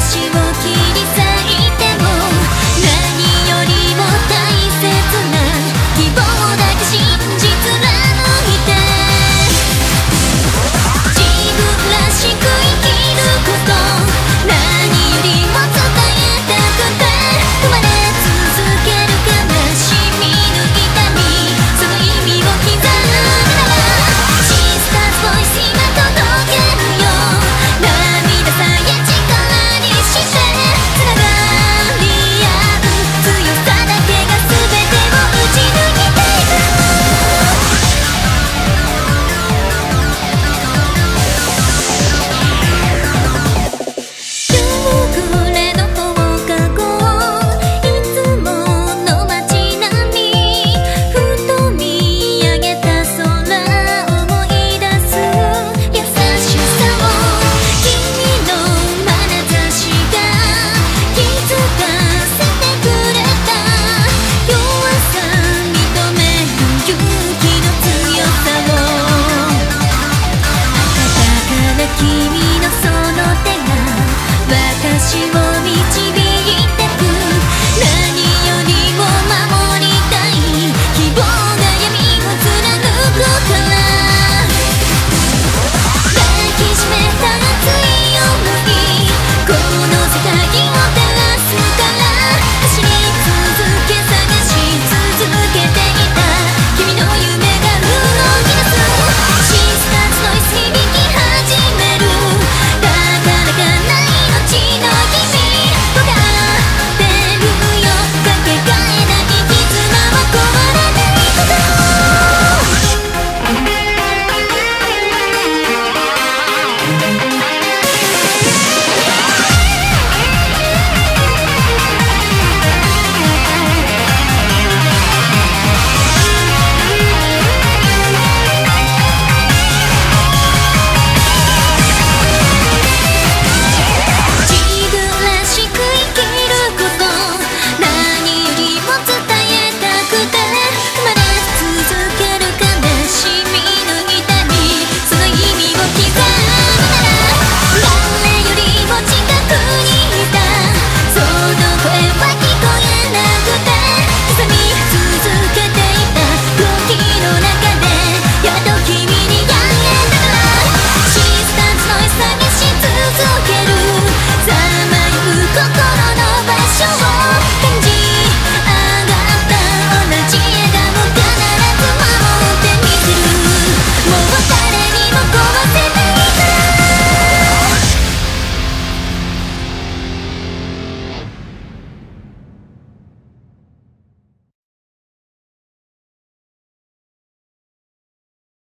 私を